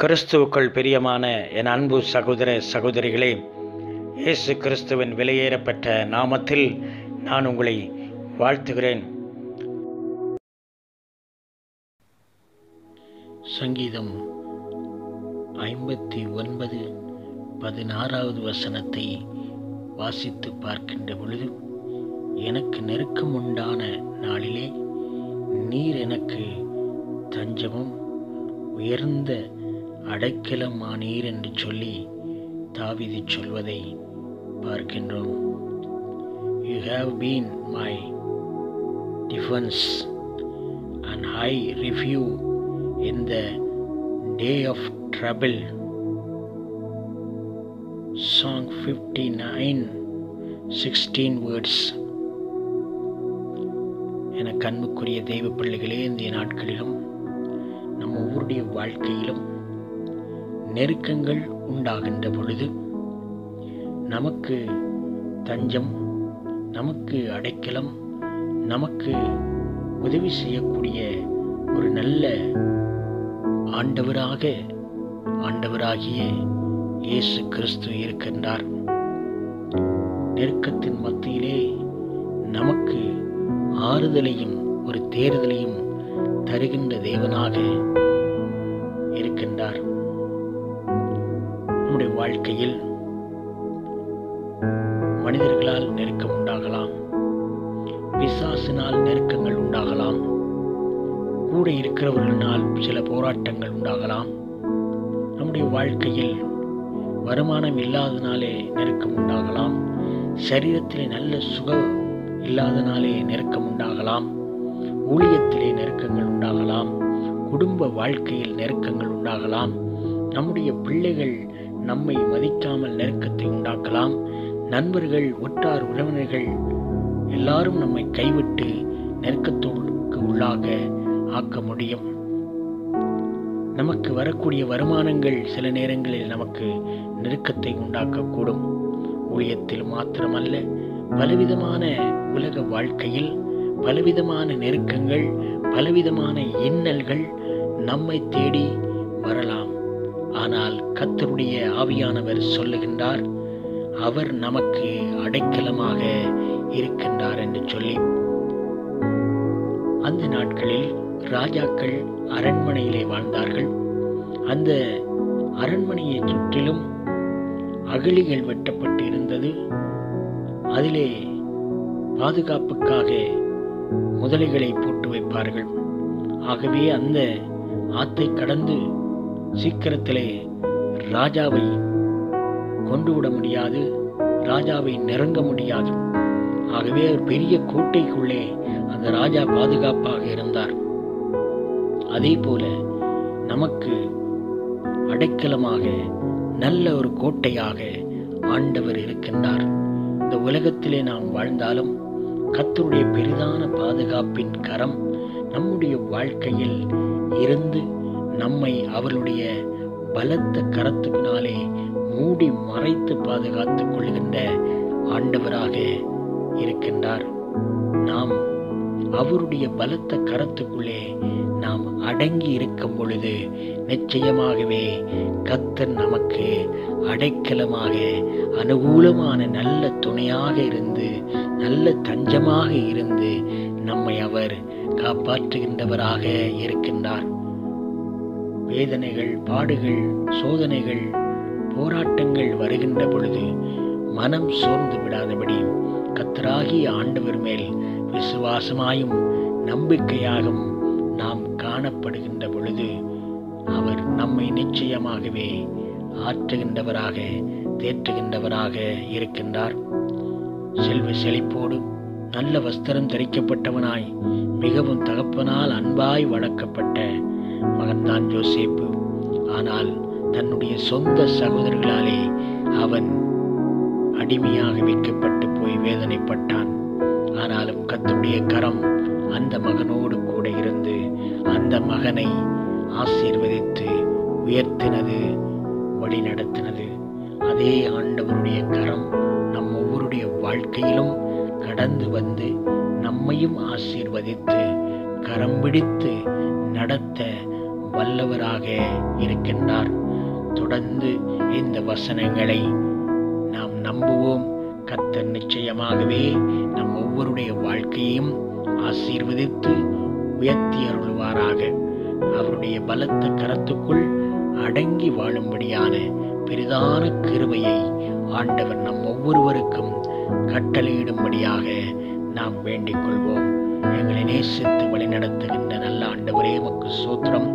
கிறிஸ்துவுக்குள் பிரியமான என் அன்பு சகோதர சகோதரிகளே இயேசு கிறிஸ்துவின் விலையேறப்பட்ட நாமத்தில் நான் உங்களை வாழ்த்துகிறேன். சங்கீதம் ஐம்பத்தி ஒன்பது பதினாறாவது வசனத்தை வாசித்து பார்க்கின்ற பொழுது எனக்கு நெருக்கம் உண்டான நாளிலே நீர் எனக்கு தஞ்சமும் உயர்ந்த அடைக்கலமானீர் என்று சொல்லி தாவிதி சொல்வதை பார்க்கின்றோம். You have been my defence and high review in the day of trouble psalm fifty nine sixteen words என கண்முக்குரிய தெய்வ பிள்ளைகளே இந்த நாட்களிலும் நம்ம ஊருடைய வாழ்க்கையிலும் நெருக்கங்கள் உண்டாகின்ற பொழுது நமக்கு தஞ்சம் நமக்கு அடைக்கலம் நமக்கு உதவி செய்யக்கூடிய ஒரு நல்ல ஆண்டவராக ஆண்டவராகிய இயேசு கிறிஸ்து இருக்கின்றார். நெருக்கத்தின் மத்தியிலே நமக்கு ஆறுதலையும் ஒரு தேர்தலையும் தருகின்ற தேவனாக இருக்கின்றார். வாழ்க்கையில் மனிதர்களால் நெருக்கம் உண்டாகலாம். பிசாசினால் நெருக்கங்கள் உண்டாகலாம். கூட இருக்கிறவர்களினால் சில போராட்டங்கள் உண்டாகலாம். நம்முடைய வாழ்க்கையில் வருமானம் இல்லாதனாலே நெருக்கம் உண்டாகலாம். சரீரத்திலே நல்ல சுகம் இல்லாதனாலே நெருக்கம் உண்டாகலாம். ஊழியத்திலே நெருக்கங்கள் உண்டாகலாம். குடும்ப வாழ்க்கையில் நெருக்கங்கள் உண்டாகலாம். நம்முடைய பிள்ளைகள் நம்மை மதிக்காமல் நெருக்கத்தை உண்டாக்கலாம். நண்பர்கள் ஒற்றார் உறவினர்கள் எல்லாரும் நம்மை கைவிட்டு நெருக்கத்தோடு உள்ளாக ஆக்க முடியும். நமக்கு வரக்கூடிய வருமானங்கள் சில நேரங்களில் நமக்கு நெருக்கத்தை உண்டாக்கக்கூடும். ஊழியத்தில் மாத்திரமல்ல பலவிதமான உலக வாழ்க்கையில் பலவிதமான நெருக்கங்கள் பலவிதமான இன்னல்கள் நம்மை தேடி வரலாம். ஆனால் கத்தருடைய ஆவியானவர் சொல்லுகின்றார் அவர் நமக்கு அடைக்கலமாக இருக்கின்றார் என்று சொல்லி. அந்த நாட்களில் ராஜாக்கள் அரண்மனையிலே வாழ்ந்தார்கள். அந்த அரண்மனையை சுற்றிலும் அகழிகள் வெட்டப்பட்டு இருந்தது அதிலே பாதுகாப்புக்காக முதலைகளை போட்டு வைப்பார்கள். ஆகவே அந்த ஆத்தை கடந்து சீக்கிரத்திலே ராஜாவை கொண்டு விட முடியாது ராஜாவை நெருங்க முடியாது. ஆகவே ஒரு பெரிய கோட்டைக்குள்ளே அந்த ராஜா பாதுகாப்பாக இருந்தார். அதே போல நமக்கு அடைக்கலமாக நல்ல ஒரு கோட்டையாக ஆண்டவர் இருக்கின்றார். இந்த உலகத்திலே நாம் வாழ்ந்தாலும் கத்தருடைய பெரிதான பாதுகாப்பின் கரம் நம்முடைய வாழ்க்கையில் இருந்து நம்மை அவருடைய பலத்த கரத்துக்கினாலே மூடி மறைத்து பாதுகாத்துக் கொள்கின்ற ஆண்டவராக இருக்கின்றார். நாம் அவருடைய பலத்த கரத்துக்குள்ளே நாம் அடங்கி இருக்கும் பொழுது நிச்சயமாகவே கத்தர் நமக்கு அடைக்கலமாக அனுகூலமான நல்ல துணையாக இருந்து நல்ல தஞ்சமாக இருந்து நம்மை அவர் காப்பாற்றுகின்றவராக இருக்கின்றார். வேதனைகள் பாடுகள் சோதனைகள் போராட்டங்கள் வருகின்ற பொழுது மனம் சோர்ந்து விடாதபடி கத்தராகிய ஆண்டவர் மேல் விசுவாசமாயும் நம்பிக்கையாகவும் நாம் காணப்படுகின்ற பொழுது அவர் நம்மை நிச்சயமாகவே ஆற்றுகின்றவராக தேற்றுகின்றவராக இருக்கின்றார். செல்வ செழிப்போடு நல்ல வஸ்திரம் தரிக்கப்பட்டவனாய் மிகவும் தகப்பனால் அன்பாய் வளர்க்கப்பட்ட மகன்தான் ஜோசேப்பு. ஆனால் தன்னுடைய சொந்த சகோதரர்களாலே அவன் அடிமையாக விற்கப்பட்டு போய் வேதனைப்பட்டான். ஆனாலும் கத்துடைய கரம் அந்த மகனோடு கூட இருந்து அந்த மகனை ஆசீர்வதித்து உயர்த்தினது வழி நடத்தினது அதே ஆண்டவருடைய கரம் நம் ஒவ்வொருடைய வாழ்க்கையிலும் கடந்து வந்து நம்மையும் ஆசீர்வதித்து கரம் பிடித்து நடத்த வல்லவராக இருக்கின்றார். தொடர்ந்து இந்த வசனங்களை நாம் நம்புவோம். கத்தர் நிச்சயமாகவே நம் ஒவ்வொருடைய வாழ்க்கையையும் ஆசீர்வதித்து உயர்த்தி அருள்வாராக. அவருடைய பலத்த கரத்துக்குள் அடங்கி வாழும்படியான பெரிதான கிருபையை ஆண்டவர் நம் ஒவ்வொருவருக்கும் கட்டளையிடும்படியாக நாம் வேண்டிக் கொள்வோம். எங்களை நேசித்து வழிநடத்துகின்ற நல்ல ஆண்டவரே உமக்கு சூத்திரம்.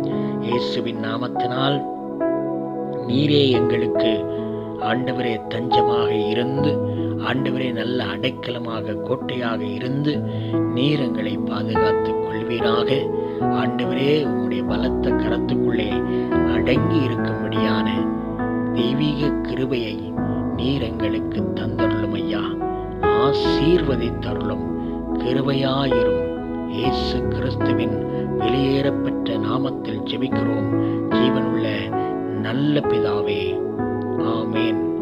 இயேசுவின் நாமத்தினால் நீரே எங்களுக்கு ஆண்டவரே தஞ்சமாக இருந்து ஆண்டவரே நல்ல அடைக்கலமாக கோட்டையாக இருந்து நீர் எங்களை பாதுகாத்துக் கொள்வீராக. ஆண்டவரே உங்களுடைய பலத்த கரத்துக்குள்ளே அடங்கி இருக்கும்படியான தெய்வீக கிருபையை நீர் எங்களுக்கு தந்தருளும் ஐயா. ஆசீர்வதித்தருளும் கிருபையாயிரும். இயேசு கிறிஸ்துவின் வெளியேறப்பட்ட நாமத்தில் ஜெபிக்கிறோம். ஜீவனுள்ள நல்ல பிதாவே ஆமேன்.